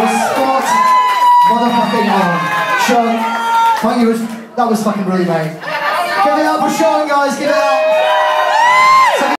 was spot motherfucking on. Sean, thank you. That was fucking brilliant, mate. Give it up for Sean, guys. Give it up.